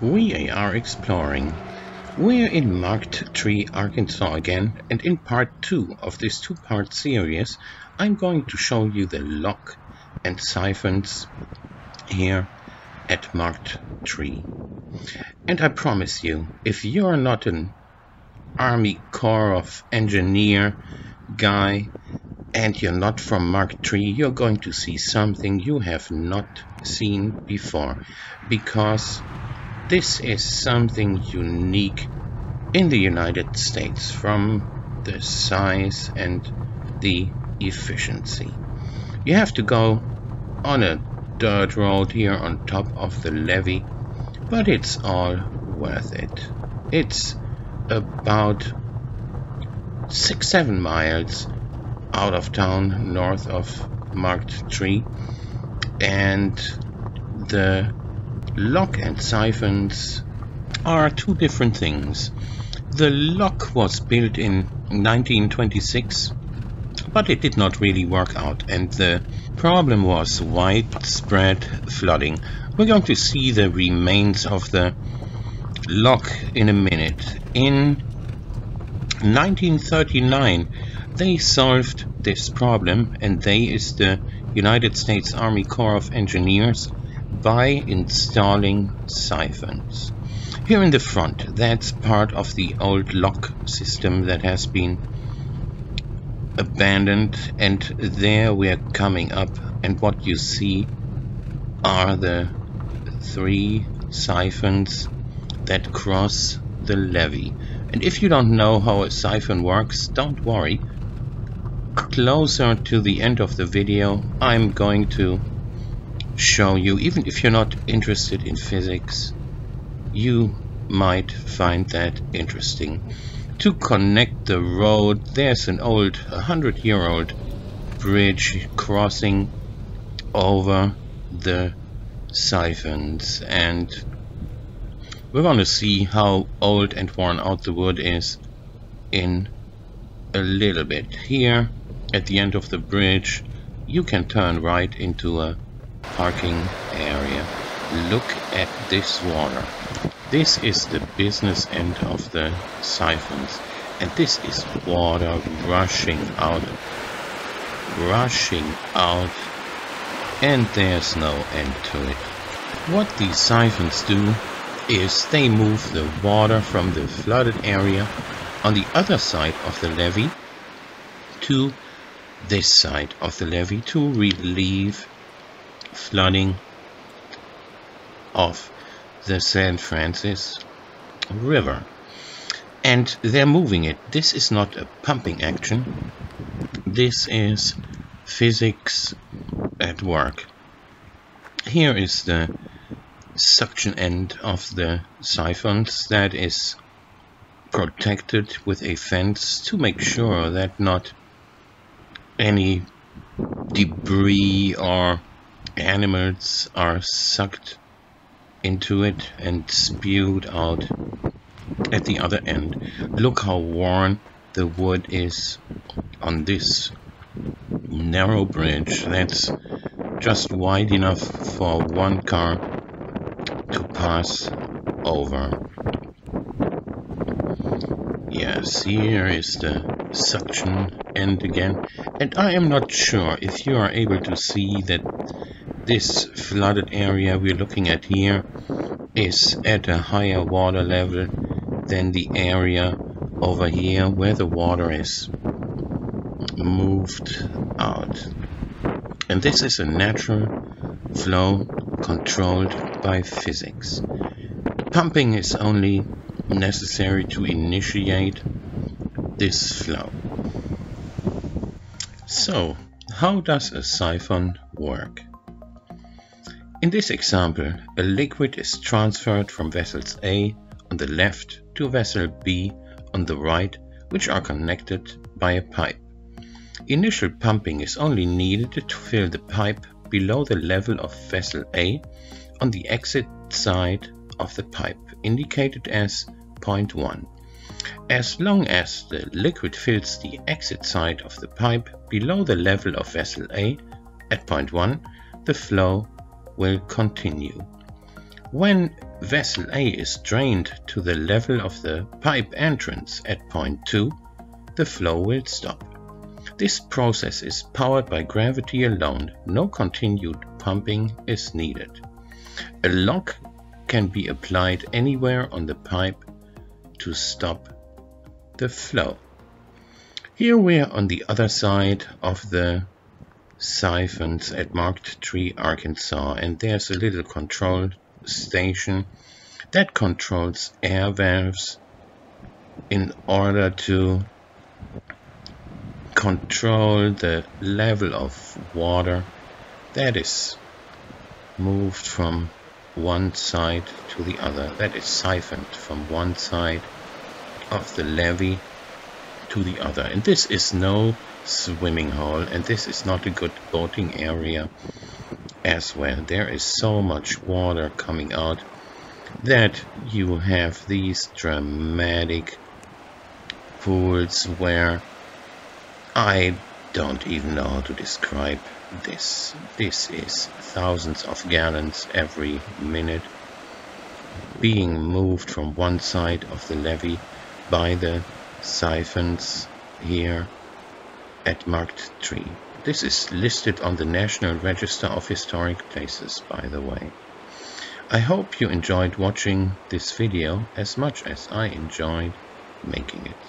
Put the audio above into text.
We are exploring. We're in Marked Tree, Arkansas again, and in part 2 of this two-part series, I'm going to show you the lock and siphons here at Marked Tree. And I promise you, if you're not an Army Corps of Engineer guy and you're not from Marked Tree, you're going to see something you have not seen before because this is something unique in the United States from the size and the efficiency. You have to go on a dirt road here on top of the levee, but it's all worth it. It's about six, seven miles out of town north of Marked Tree and the lock and siphons are two different things. The lock was built in 1926 but it did not really work out and the problem was widespread flooding. We're going to see the remains of the lock in a minute. In 1939 they solved this problem and they is the United States Army Corps of Engineers by installing siphons. Here in the front, that's part of the old lock system that has been abandoned and there we are coming up and what you see are the three siphons that cross the levee. And if you don't know how a siphon works, don't worry. Closer to the end of the video, I'm going to show you, even if you're not interested in physics, you might find that interesting. To connect the road, there's an old, 100 year old bridge crossing over the siphons and we're going to see how old and worn out the wood is in a little bit. Here at the end of the bridge you can turn right into a parking area. Look at this water. This is the business end of the siphons and this is water rushing out rushing out and there's no end to it. What these siphons do is they move the water from the flooded area on the other side of the levee to this side of the levee to relieve flooding of the St. Francis River. And they're moving it. This is not a pumping action. This is physics at work. Here is the suction end of the siphons that is protected with a fence to make sure that not any debris or animals are sucked into it and spewed out at the other end. Look how worn the wood is on this narrow bridge that's just wide enough for one car to pass over. Yes, here is the suction end again and I am not sure if you are able to see that this flooded area we're looking at here is at a higher water level than the area over here where the water is moved out. And this is a natural flow controlled by physics. Pumping is only necessary to initiate this flow. So, how does a siphon work? In this example, a liquid is transferred from vessels A on the left to vessel B on the right, which are connected by a pipe. Initial pumping is only needed to fill the pipe below the level of vessel A on the exit side of the pipe, indicated as point 1. As long as the liquid fills the exit side of the pipe below the level of vessel A at point 1, the flow will continue. When vessel A is drained to the level of the pipe entrance at point 2, the flow will stop. This process is powered by gravity alone, no continued pumping is needed. A lock can be applied anywhere on the pipe to stop the flow. Here we are on the other side of the siphons at Marked Tree, Arkansas, and there's a little control station that controls air valves in order to control the level of water that is moved from one side to the other, that is siphoned from one side of the levee to the other. And this is no swimming hole and this is not a good boating area as well. There is so much water coming out that you have these dramatic pools where I don't even know how to describe this. This is thousands of gallons every minute being moved from one side of the levee by the siphons here at Marked Tree. This is listed on the National Register of Historic Places, by the way. I hope you enjoyed watching this video as much as I enjoyed making it.